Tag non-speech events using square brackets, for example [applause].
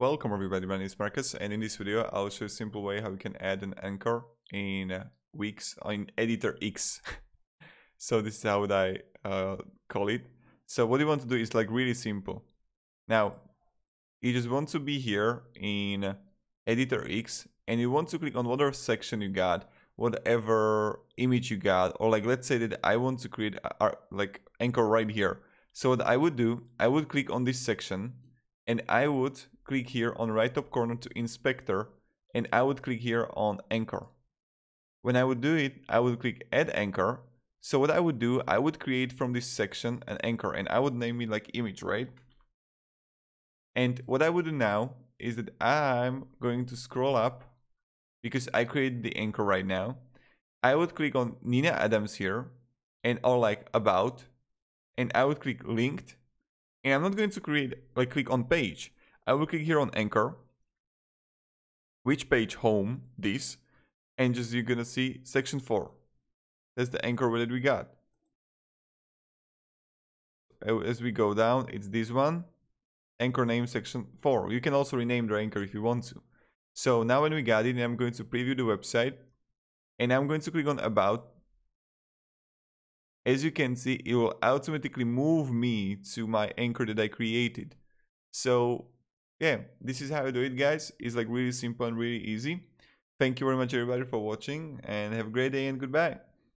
Welcome everybody, my name is Marcus and in this video I'll show you a simple way how you can add an anchor in uh, Wix, in Editor X. [laughs] so this is how would I uh, call it. So what you want to do is like really simple. Now, you just want to be here in Editor X and you want to click on whatever section you got, whatever image you got, or like let's say that I want to create a, a, like anchor right here. So what I would do, I would click on this section and I would click here on right top corner to inspector and I would click here on anchor. When I would do it, I would click add anchor. So what I would do, I would create from this section an anchor and I would name it like image, right? And what I would do now is that I'm going to scroll up because I created the anchor right now. I would click on Nina Adams here and or like about and I would click linked and I'm not going to create like click on page. I will click here on anchor, which page home, this, and just you're gonna see section 4. That's the anchor that we got. Oh, as we go down, it's this one, anchor name section 4. You can also rename the anchor if you want to. So now when we got it, I'm going to preview the website and I'm going to click on about as you can see, it will automatically move me to my anchor that I created. So yeah, this is how I do it, guys. It's like really simple and really easy. Thank you very much, everybody, for watching and have a great day and goodbye.